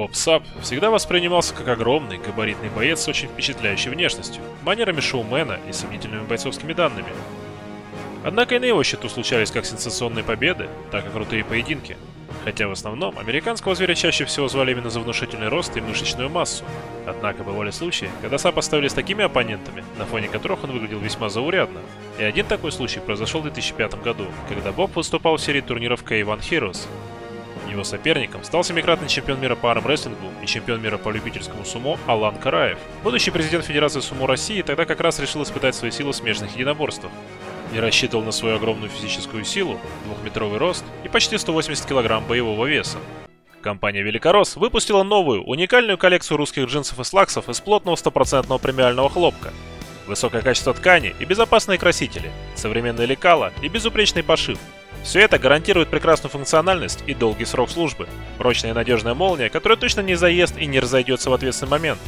Боб Сап всегда воспринимался как огромный, габаритный боец с очень впечатляющей внешностью, манерами шоумена и сомнительными бойцовскими данными. Однако и на его счету случались как сенсационные победы, так и крутые поединки. Хотя в основном американского зверя чаще всего звали именно за внушительный рост и мышечную массу. Однако бывали случаи, когда Сапа ставили с такими оппонентами, на фоне которых он выглядел весьма заурядно. И один такой случай произошел в 2005 году, когда Боб выступал в серии турниров K1 Heroes. Его соперником стал семикратный чемпион мира по армрестлингу и чемпион мира по любительскому сумо Алан Караев. Будущий президент Федерации сумо России тогда как раз решил испытать свои силы в смежных единоборствах и рассчитывал на свою огромную физическую силу, двухметровый рост и почти 180 кг боевого веса. Компания Великорос выпустила новую, уникальную коллекцию русских джинсов и слаксов из плотного стопроцентного премиального хлопка. Высокое качество ткани и безопасные красители, современные лекала и безупречный пошив. Все это гарантирует прекрасную функциональность и долгий срок службы. Прочная и надежная молния, которая точно не заест и не разойдется в ответственный момент.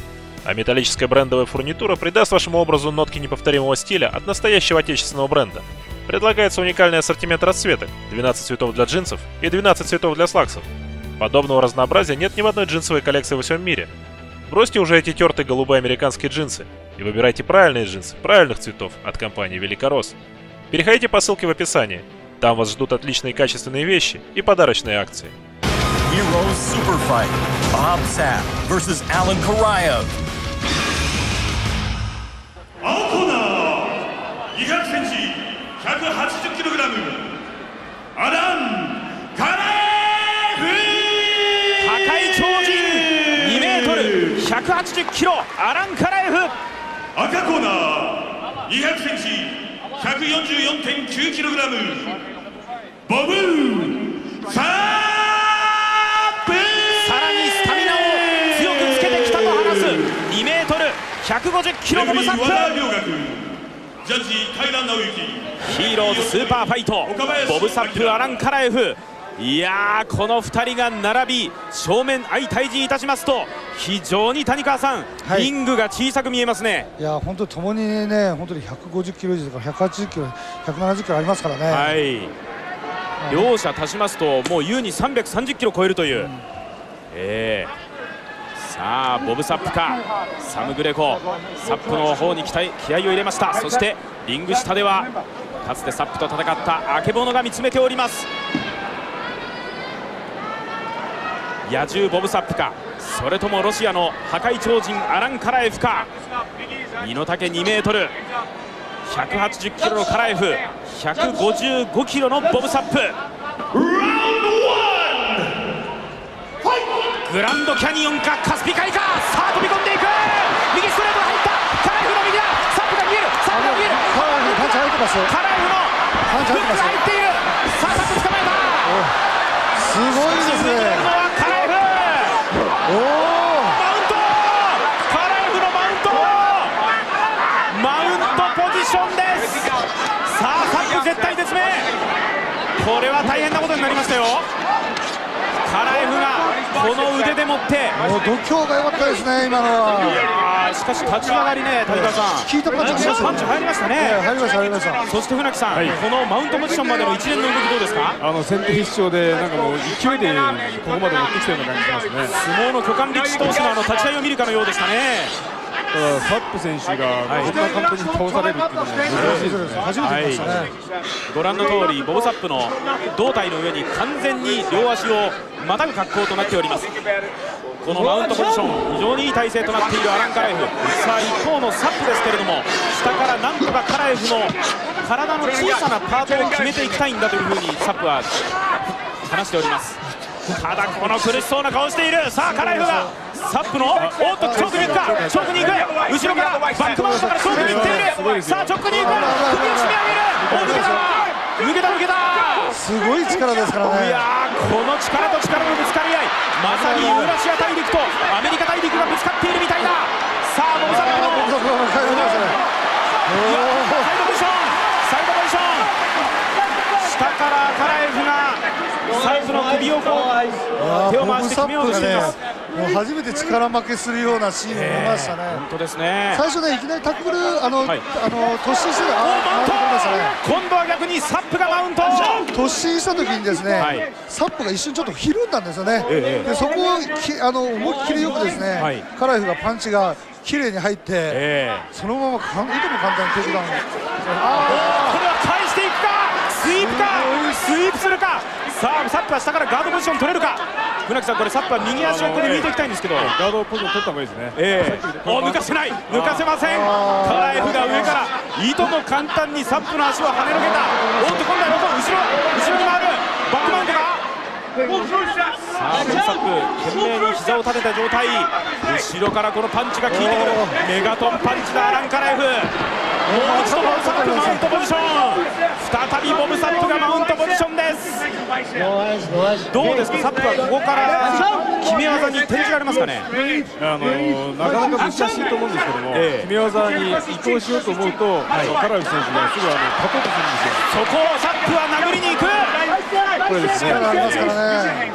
А металлическая брендовая фурнитура придаст вашему образу нотки неповторимого стиля от настоящего отечественного бренда. Предлагается уникальный ассортимент расцветок, 12 цветов для джинсов и 12 цветов для слаксов. Подобного разнообразия нет ни в одной джинсовой коллекции во всем мире. Бросьте уже эти тертые голубые американские джинсы и выбирайте правильные джинсы, правильных цветов от компании Великорос. Переходите по ссылке в описании. Там вас ждут отличные качественные вещи и подарочные акции. Heroes Super Fight. Bob Sapp versus Alan Karayev. 青コーナー200センチ180キログラムアラン・カレー破壊超人2メートル180キロアラン・カラエフ赤コーナー200センチ144.9キログラム ボブー。サープさらにスタミナを強くつけてきたと話す。2メートル150キロボブサップジャッジ平直之ヒーローズスーパーファイト。ボブサップアラン・カラエフ。いやーこの2人が並び正面相対峙いたしますと非常に谷川さん、はい。リングが小さく見えますね。いや本当にともにね本当に150キロ以上とか180キロ170キロありますからね、はい両者足しますともう優に330キロ超えるという、ええ。さあボブサップか。サム・グレコ。サップの方に期待気合を入れました。そしてリング下ではかつてサップと戦ったあけぼのが見つめております。野獣ボブサップか。それともロシアの破壊超人アラン・カラエフか。身の丈2メートル180キロのカラエフ155キロのボブサップ。グランドキャニオンかカスピ海か。さあ飛び込んでいく。右ストレートが入った。カラエフの右だ。サップが見える。サップが見える。カラーにパンチ入ってます。カラエフのフックが入っている。さあサップ捕まえた。すごいですねはカラエフおおマウントカラエフのマウントマウントポジションですさあサップ絶対絶命これは大変なことになりましたよカラエフがこの腕で持って。もう度胸が良かったですね今のは。しかし立ち上がりね谷川さん。効いたパンチ入りましたえね。え入りました入りました。そして船木さん、このマウントポジションまでの一連の動きどうですか？あの先手必勝でなんかもう勢いでここまで持ってきたような感じしますね。相撲の巨漢力士同士のあの立ち合いを見るかのようでしたねサップ選手がこんな簡単に倒されるっていうのも珍しいですね。初めて見ましたね、ご覧の通りボブサップの胴体の上に完全に両足をまたぐ格好となっております。このマウントポジション非常にいい体勢となっているアラン・カラエフ。さあ一方のサップですけれども下からなんとかカラエフの体の小さなパートを決めていきたいんだというふうにサップは話しておりますただこの苦しそうな顔をしている。さあカラエフがサップのおっとチョークに行くか。チョークに行く。後ろからバックマウントからチョークに行っている。さあチョークに行く。首を締め上げる。お抜けた抜けた抜けた。すごい力ですからいねやーこの力と力のぶつかり合い。まさにユーラシア大陸とアメリカ大陸がぶつかっているみたいだ。さあボブサップのボブサップが帰りましたねいやサイドポジションサイドポジション下からカラエフがサップの首をこう手を回して決めようとしています。もう初めて力負けするようなシーンを見ましたね、本当ですね最初ねいきなりタックルあの、はい。あの突進してあマウントね。今度は逆にサップがマウント。突進した時にですね、はい。サップが一瞬ちょっとひるんだんですよね、ええでそこをきあの思いっきりよくですね、はい。カラフがパンチが綺麗に入って、ええ。そのままいとも簡単にテイクダウンこれは返していくかスイープかスイープするか？さあサップは下からガードポジション取れるか？船木さんこれサップは右足をここで抜いていきたいんですけど。ガードポジション取った方がいいですね。ええ。お抜かせない。抜かせません。カラエフが上から。いとも簡単にサップの足を跳ねのけた。おっと今度は横後ろ後ろに回る。バックマウントかさあベンサップ懸命に膝を立てた状態。後ろからこのパンチが効いてくる。メガトンパンチだアラン・カラエフ。もう一度ボブサップマウントポジション。再びボブサップがマウントどうですか？サップはここから決め技に転じられますかね？あのなかなか難しいと思うんですけども、ええ。決め技に移行しようと思うと、カラフ選手がすぐあの立とうとするんですよ。そこをサップは殴りに行くこれですね。力ありますからね。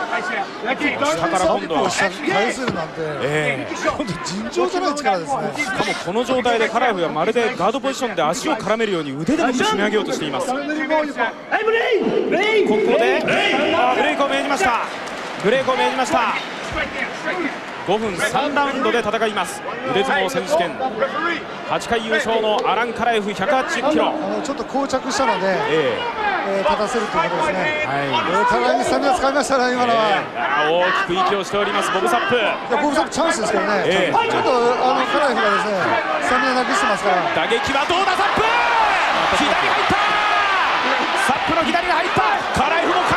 下から今度は。下返せるなんて、ええ。本当尋常じゃない力ですね。しかもこの状態でカラフがまるでガードポジションで足を絡めるように腕で締め上げようとしています。ここであブレイクを命じました。ブレイクを命じました5分3ラウンドで戦います。腕相撲選手権。8回優勝のアラン・カラエフ180キロ。ちょっと膠着したので、ええ。ー立たせるということですね、えはい。えー互いにスタミナ使いましたね今のは、あー大きく息をしておりますボブサップ。いやボブサップチャンスですけどね、ええ。ちょっとあのカラフがですねスタミナなくしてますから。打撃はどうだサップ。左入った。サップの左が入った。カラエフも返